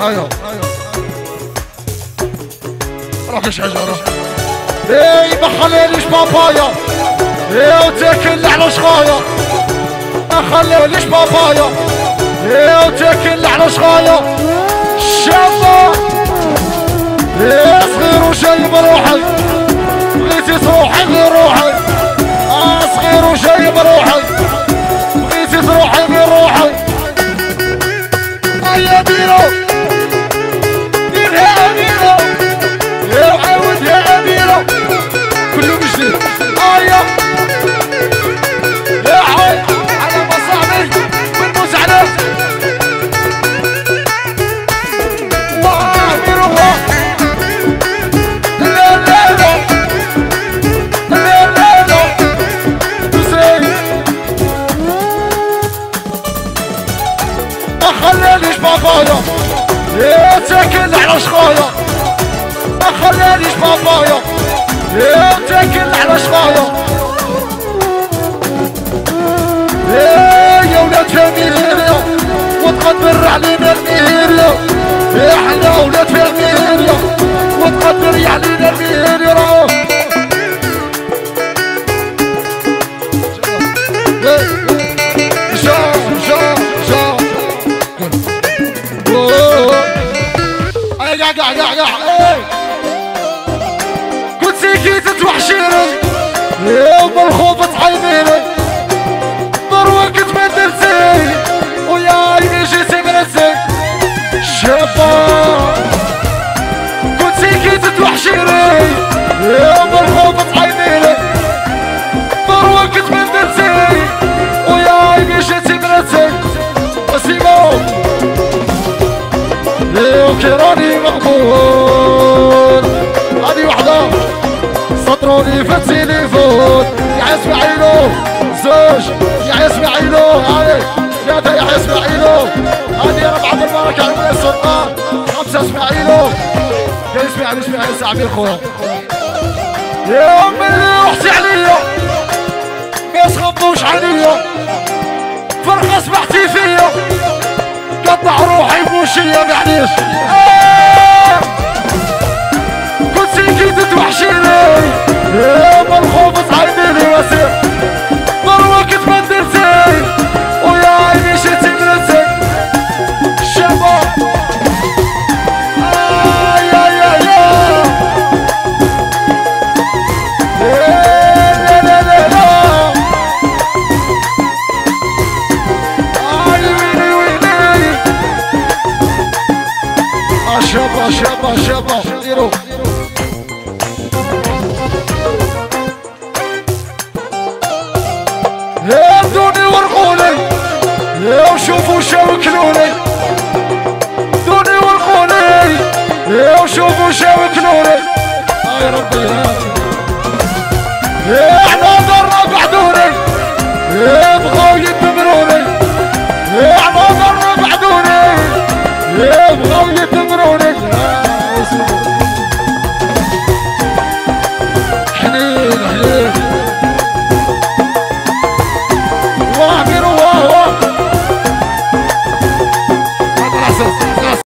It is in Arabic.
أيوه. روح شجره إي ما خليليش بابايا. إي وتاكل على شغايا ما خليليش بابايا. إي وتاكل على شغايا شابة. إي صغير وجاي بروحي بغيتي تروحي غير روحي. آه صغير وجاي بروحي بغيتي تروحي غير روحي. هيا بيرو. ما خلانيش بابايا. يا تاكل على شغايا ما خلانيش بابايا. يا تاكل على شغايا يا ولاد فاميليا وتقدر علينا الميريا يا حنا ولاد فاميليا. قاع قاع قاع قاع كنت كي تتوحشيني يوم الخوف تحيبيني ضروك تبدلتي ويا عيني جيتي مرتي شابة كنت كي تتوحشيني كيراني مقبول. هذه وحدة سطروني في التليفون. يا إسماعيلو زوج. يا إسماعيلو هاي. ثلاثة يا إسماعيلو. هذه ربعة بالبركة من السلطان خمسة إسماعيلو. يا اسماعيل اسماعيل سعبي خويا يا اللي رحتي عليا. ما تخبوش عليا. فرقة سمعتي فيا. قطع روحي بوشية شابا شابا شابا ديرو يا دوني ورقوني يا وشوفوا شاوكلوني دوني ورقوني يا وشوفوا شاوكلوني يا ربي يا إحنا